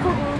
酷酷